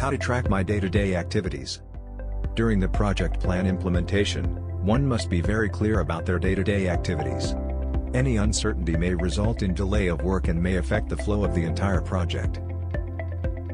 How to track my day-to-day activities. During the project plan implementation, one must be very clear about their day-to-day activities. Any uncertainty may result in delay of work and may affect the flow of the entire project.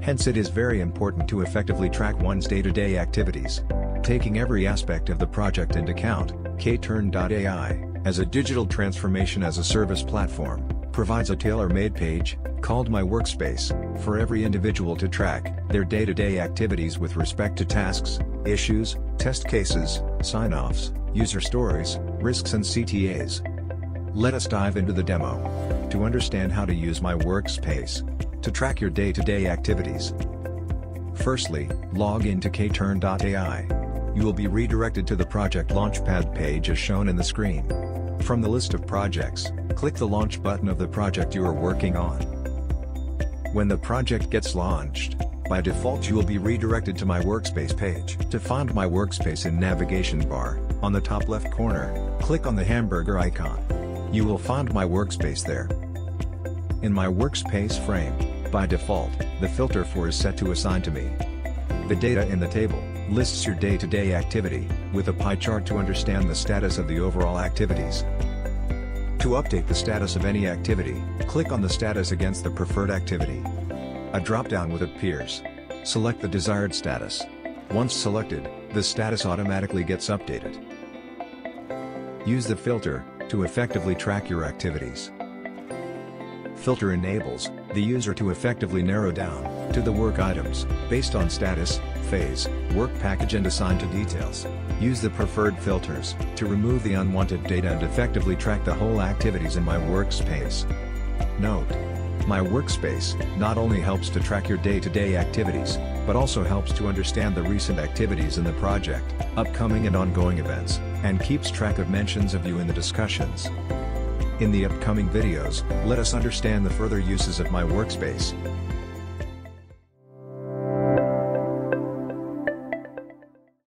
Hence it is very important to effectively track one's day-to-day activities. Taking every aspect of the project into account, KTern.AI, as a digital transformation as a service platform, provides a tailor-made page, called My Workspace, for every individual to track their day-to-day activities with respect to tasks, issues, test cases, sign-offs, user stories, risks and CTAs. Let us dive into the demo. To understand how to use My Workspace, to track your day-to-day activities. Firstly, log into KTern.AI. You will be redirected to the Project Launchpad page as shown in the screen. From the list of projects, click the Launch button of the project you are working on. When the project gets launched, by default you will be redirected to My Workspace page. To find My Workspace in navigation bar, on the top left corner, click on the hamburger icon. You will find My Workspace there. In My Workspace frame, by default, the filter for is set to assign to me. The data in the table lists your day-to-day -day activity, with a pie chart to understand the status of the overall activities. To update the status of any activity, click on the status against the preferred activity. A drop-down with appears. Select the desired status. Once selected, the status automatically gets updated. Use the filter, to effectively track your activities. Filter enables the user to effectively narrow down to the work items based on status, phase, work package and assign to details. Use the preferred filters to remove the unwanted data and effectively track the whole activities in My Workspace. Note: My Workspace not only helps to track your day-to-day -day activities, but also helps to understand the recent activities in the project, upcoming and ongoing events, and keeps track of mentions of you in the discussions. In the upcoming videos, let us understand the further uses of My Workspace.